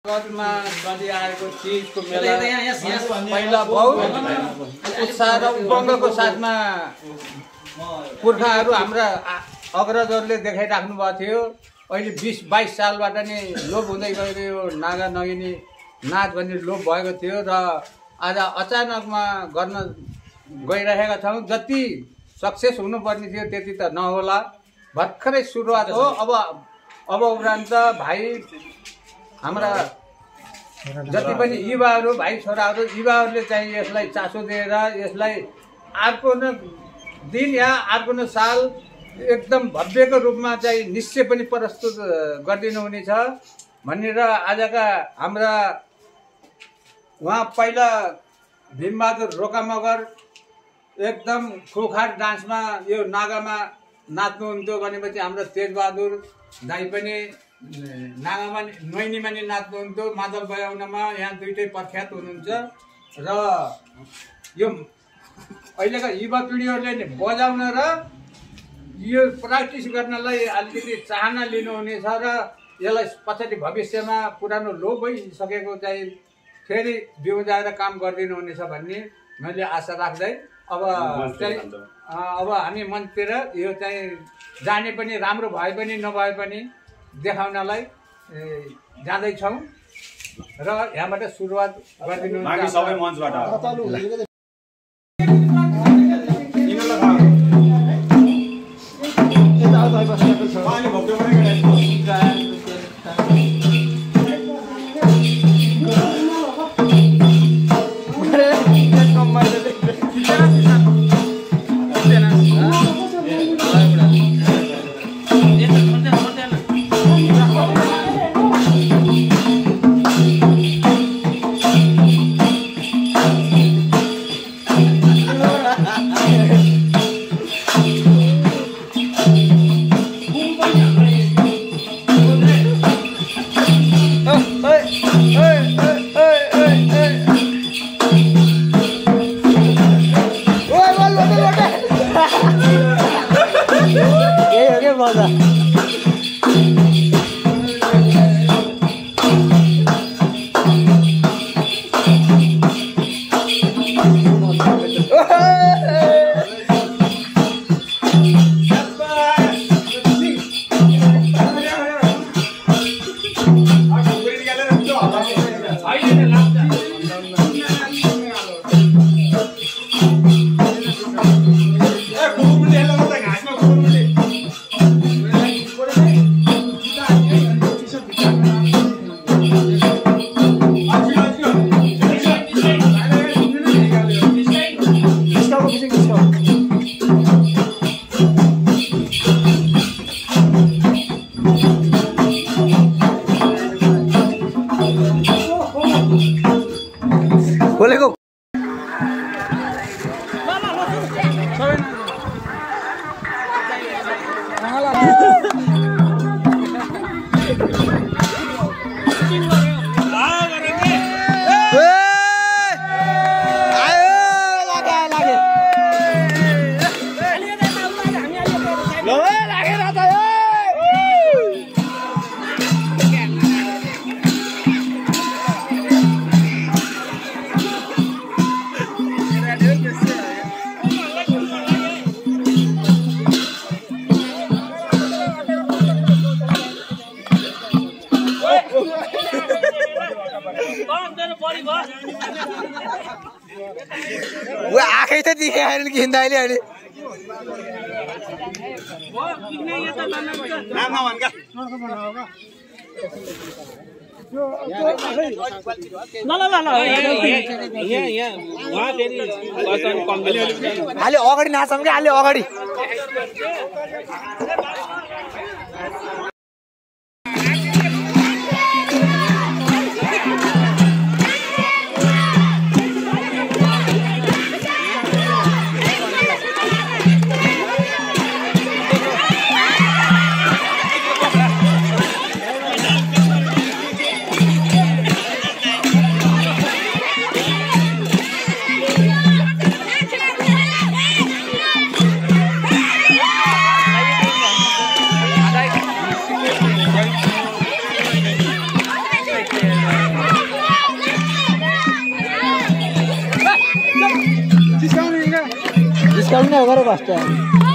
चलिआएको चिजको मेला। पहिला बहुत उत्साह र उमङ्गको साथमा पुर्खाहरू हाम्रा अग्रजहरूले देखाइराख्नु भएको थियो। अहिले बिस बाइस सालबाट नै लोप हुँदै गएको यो नागा नगिनी नाच भन्ने लोप भएको थियो र आज अचानकमा गर्न गइरहेका छौँ। जति सक्सेस हुनुपर्ने थियो त्यति त नहोला। भर्खरै सुरुवात हो। अब अब उपरान्त भाइ हाम्रा जति पनि युवाहरू भाइ छोराहरू युवाहरूले चाहिँ यसलाई चासो दिएर यसलाई अर्को न दिन या अर्को न साल एकदम भव्यको रूपमा चाहिँ निश्चय पनि प्रस्तुत गरिदिनु हुनेछ भनेर आजका हाम्रा उहाँ पहिला भीमबहादुर रोका मगर एकदम खुखार डान्समा यो नागामा नाच्नुहुन्थ्यो भनेपछि हाम्रो तेजबहादुर दाई पनि नैनीमा नि नाच्नुहुन्थ्यो मादल बजाउनमा यहाँ दुइटै प्रख्यात हुनुहुन्छ। र यो अहिलेका युवा पिँढीहरूले नि बजाउन र यो प्र्याक्टिस गर्नलाई अलिकति चाहना लिनुहुनेछ र यसलाई पछाडि भविष्यमा पुरानो लोप भइसकेको चाहिँ फेरि बिउजाएर काम गरिदिनु हुनेछ भन्ने मैले आशा राख्दै अब चाहिँ अब हामी मञ्चतिर यो चाहिँ जाने पनि राम्रो भए पनि नभए पनि देखाउनलाई जाँदैछौँ। र यहाँबाट सुरुवात गरिदिनु आँखै त देखाएन कि अहिले अहिले अहिले अगाडि नाचौँ क्या अहिले अगाडि चलने अगर बचता है?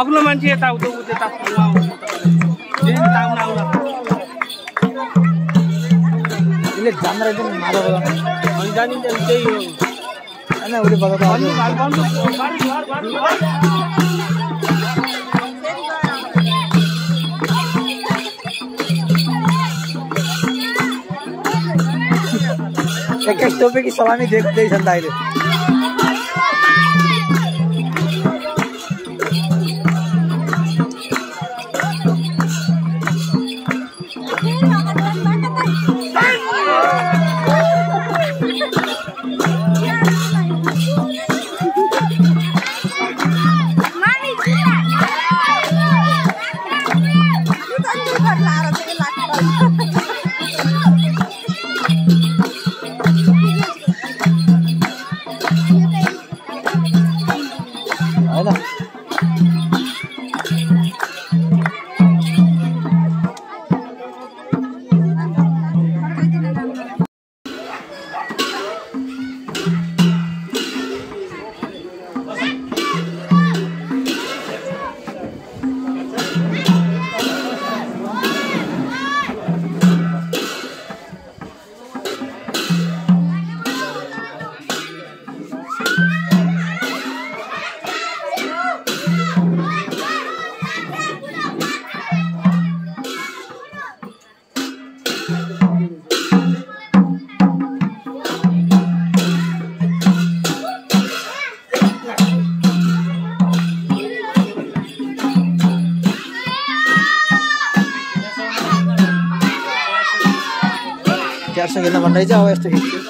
अग्लो मान्छे यताउता उ त्यता आउन आउन यसले जान्न रहेछ नि माधव बजाउन अनि जानिन्छ नि त्यही हो होइन उसले बजाउँदा भन्नु भाइ भन्नु बारी घर भन्नु एक एक टोपी की सलामी देख्दैछन् त अहिले चार सौ खेल्न भन्दैछ अब यस्तो खेल्छु